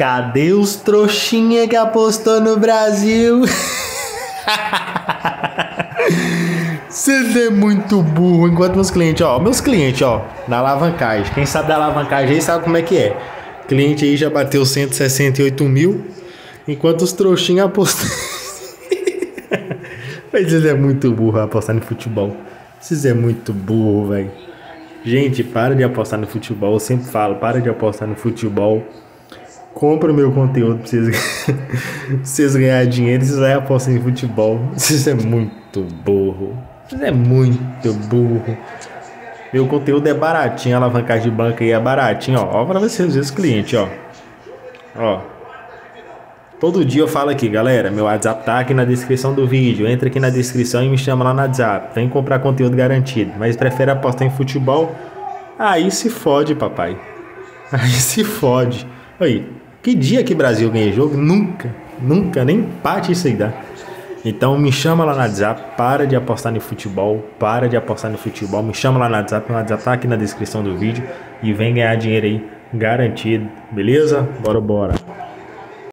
Cadê os trouxinha que apostou no Brasil? Você é muito burro. Enquanto meus clientes, ó, meus clientes, ó, na alavancagem. Quem sabe da alavancagem aí sabe como é que é. cliente aí já bateu 168 mil. Enquanto os trouxinhas apostam. Mas vocês é muito burro apostar no futebol. Vocês é muito burro, velho. Gente, para de apostar no futebol. Eu sempre falo, para de apostar no futebol. Compra o meu conteúdo pra vocês, vocês ganharem dinheiro. Vocês vai apostar em futebol. Vocês é muito burro. Vocês é muito burro. Meu conteúdo é baratinho, a alavancagem de banca aí é baratinho, ó. Ó pra vocês os clientes, ó. Ó. Todo dia eu falo aqui, galera. Meu WhatsApp tá aqui na descrição do vídeo. Entra aqui na descrição e me chama lá no WhatsApp. Vem comprar conteúdo garantido. Mas prefere apostar em futebol? Aí se fode, papai. Aí se fode. Aí, que dia que Brasil ganha jogo? Nunca. Nunca. Nem parte isso aí dá. Então me chama lá no WhatsApp, para de apostar no futebol, para de apostar no futebol, me chama lá no WhatsApp, meu WhatsApp tá aqui na descrição do vídeo e vem ganhar dinheiro aí, garantido, beleza? Bora, bora.